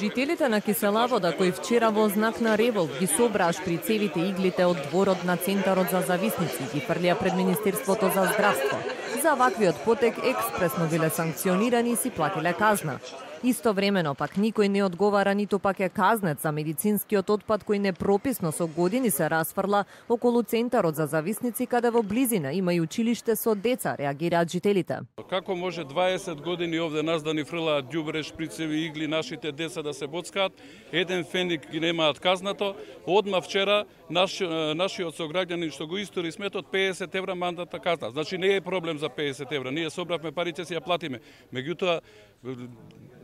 Жителите на Киселавода кои вчера во знак на револт ги собраа шприцевите иглите од дворот на Центарот за зависници ги фрлија пред Министерството за здравство. За ваквиот потек експресно биле санкционирани и си платиле казна. Истовремено пак никој не одговара ниту пак е казнет за медицинскиот отпад кој непрописно со години се расфрла околу центарот за зависници каде во близина има и училиште со деца, реагираат жителите. Како може 20 години овде нас да ни фрлаат ѓубре, шприцеви игли, нашите деца да се боцкаат, еден феник ги немаат казнато, одма вчера наш, нашиот сограѓанин што го истори сметот 50 евра мандата казна. Значи не е проблем за 50 евра, ние собравме парите си ја платиме. Меѓутоа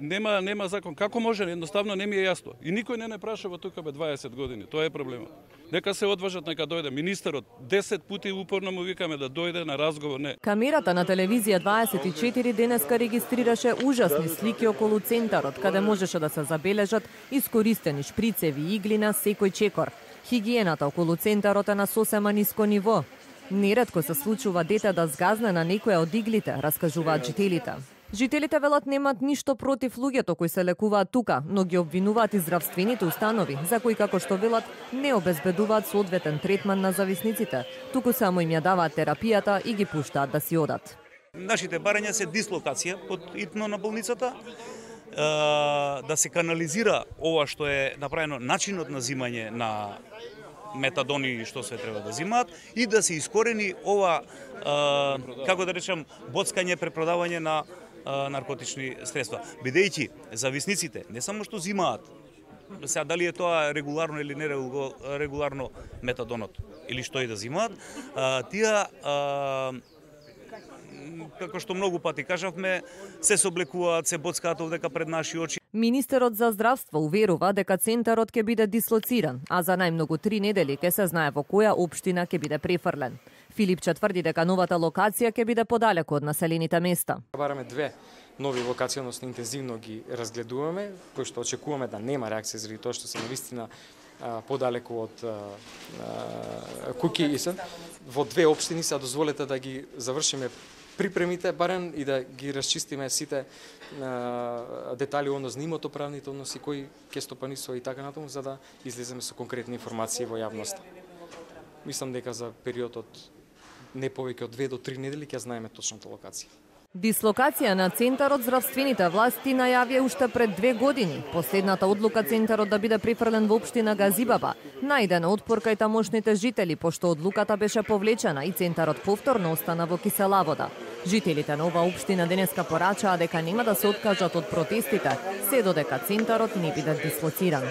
нема нема закон. Како може? Едноставно не ми е јасно. И никој не не прашува тука бе 20 години. Тоа е проблемот. Нека се одважат, нека дојде министерот. 10 пати упорно му викаме да дојде на разговор, не. Камерата на телевизија 24 денеска регистрираше ужасни слики околу центарот, каде можеше да се забележат искористени шприцеви и игли на секој чекор. Хигиената околу центарот е на сосема ниско ниво. Нередко се случува дете да згазне на некоја од иглите, раскажуваат жителите. Жителите велат немат ништо против луѓето кои се лекуваат тука, но ги обвинуваат и здравствените установи, за кои како што велат не обезбедуваат соодветен третман на зависниците, туку само им ја даваат терапијата и ги пуштаат да си одат. Нашите барања се дислокација под итно на болницата, да се канализира ова што е направено начинот на зимање на метадони што се треба да зимаат и да се искорени ова како да речам боцкање препродавање на наркотични средства. Бидејќи зависниците не само што зимаат, сега дали е тоа регуларно или не регуларно метадонот или што и да зимаат, тие како што многу пати кажавме, се соблекуваат, се боцкаат овдека пред наши очи. Министерот за здравство уверува дека центарот ќе биде дислоциран, а за најмногу три недели ќе се знае во која општина ќе биде префрлен. Филипче тврди дека новата локација ќе биде подалеку од населените места. Бараме две нови локации, односно интензивно ги разгледуваме, кои што очекуваме да нема реакција заради тоа што се навистина подалеку од Куки и се. Во две општини се дозволете да ги завршиме припремите барен и да ги расчистиме сите детали однос нимото правните односи кои ќе стопанисува и така натаму за да излеземе со конкретни информации во јавноста. Мислам дека за периодот не повеќе од 2 до 3 недели ќе знаеме точната локација. Дислокација на Центарот здравствените власти најавија уште пред две години. Последната одлука Центарот да биде префрлен во општина Газибаба Најден отпор кај тамошните жители, пошто одлуката беше повлечена и Центарот повторно остана во Киселавода. Жителите на ова општина денеска порачаа дека нема да се откажат од протестите, се додека Центарот не биде дислоциран.